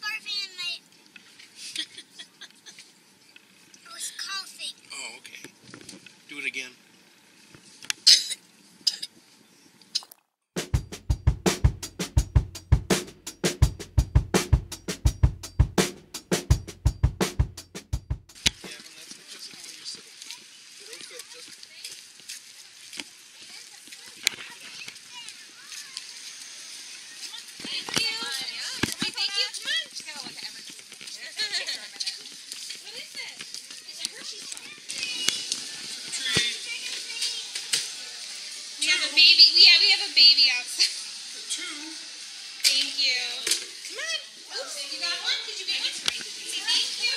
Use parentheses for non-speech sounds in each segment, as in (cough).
was my. Was coughing. Oh, okay. Do it again. A baby. Yeah, we have a baby outside. two. Thank you. Come on. Oops, you got one? Did you get one? Say thank you.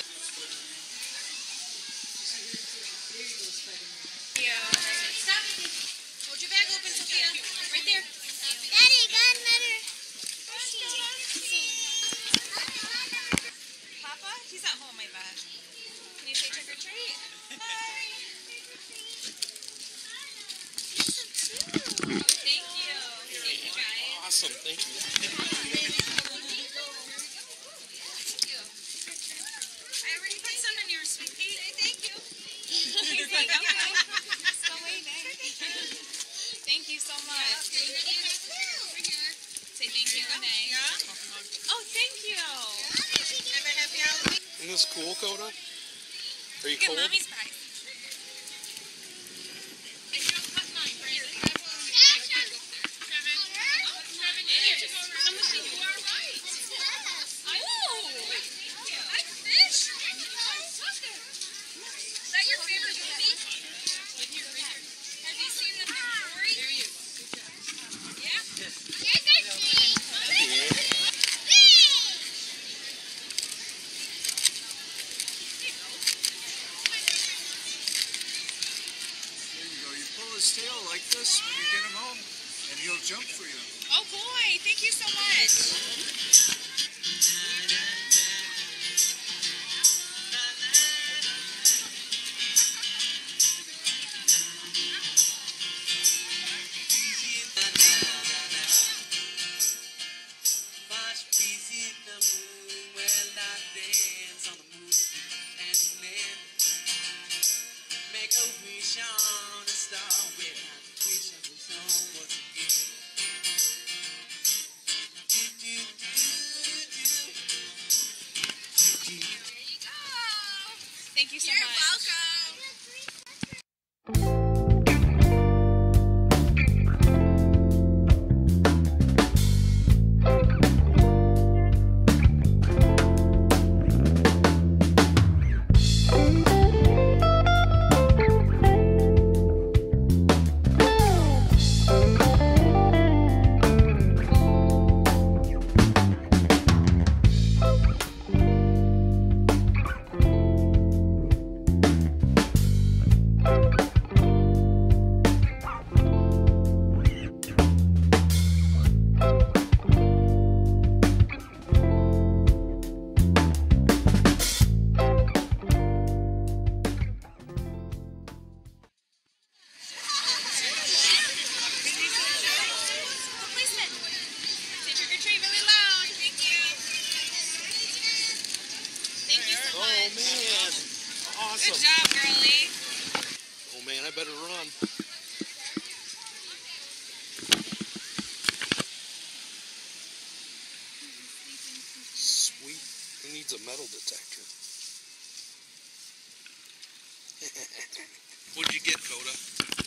Yeah. Stop. Hold your bag open, Sophia. Right there. Daddy, godmother. Papa? He's at home, I bet. Can you say trick or treat? Hi. Thank you. Thank you, guys. Awesome. Thank you. I already put some in your sweet pea. Thank you. Thank you. So much. Say thank you, Renee. Oh, thank you. Have a happy Halloween. Isn't this cool, Coda? Are you Look at cold? mommy's prize. There you go. You pull his tail like this when you get him home, and he'll jump for you. Oh boy, thank you so much. Thank you so You're much. welcome. You so Oh much. man. Good job, girlie. Oh man, I better run. Sweet. Who needs a metal detector? (laughs) What'd you get, Coda?